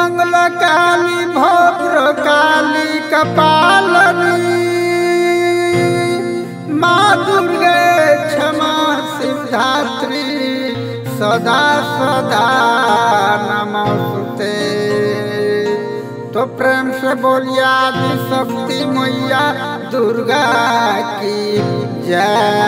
मंगल काली भद्र काली, कपालनी। माँ दुर्गे क्षमा सिद्धात्री सदा सदा नमस्ते तो प्रेम से बोलिया शक्ति मैया दुर्गा की जय।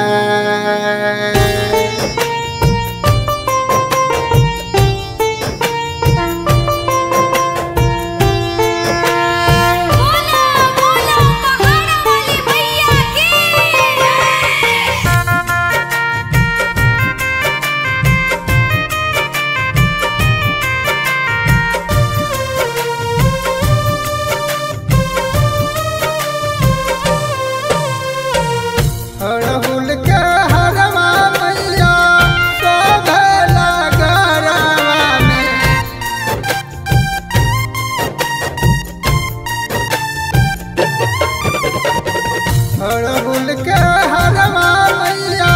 अड़हुल के हरवा मैया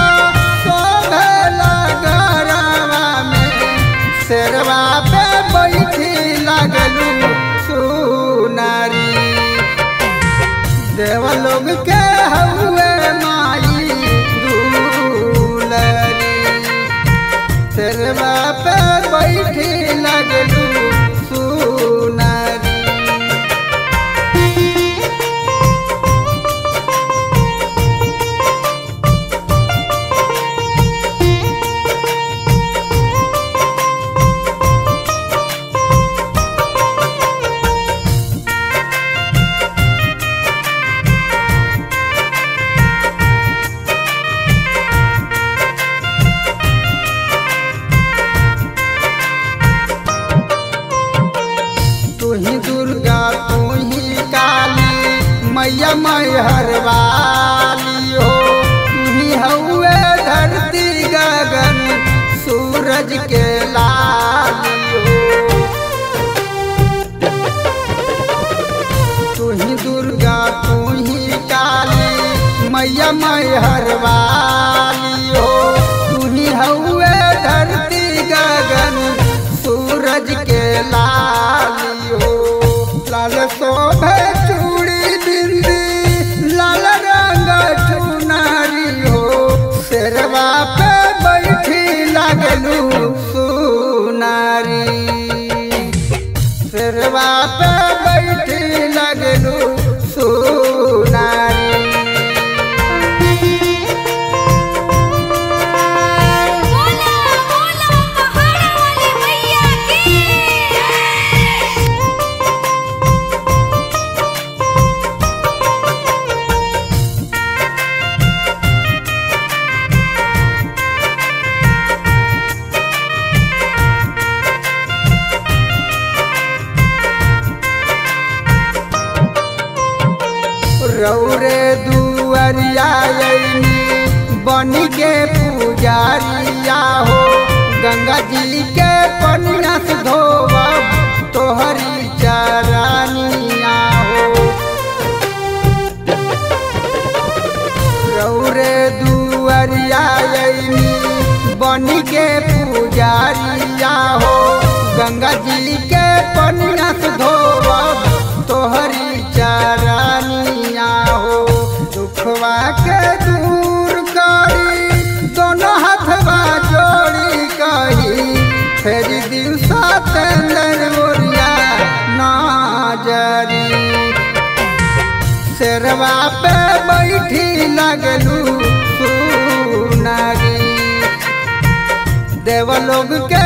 गरवा में। शेरवा पे बैठी लगलू सुनारी। देवलोग के हउए माई दूलरी। शेरवा मैया मैहर वाली हो। तू ही हउए धरती गगन सूरज के लाली हो। तू ही दुर्गा तू ही काली, मैया मैहर वाली हो। तू ही धरती शेरवा पे रौरे दुअरिया बनी के पुजारिया हो। गंगा जी के पनिया से धोब तोहरी चरानिया हो। रौरे दुअरिया बनी के पुजारिया हो। गंगा जी के पनिया से धोब तोहरी चरानिया नाजरी शेरवा पे बैठी लगलू सुनारी। देवलोग के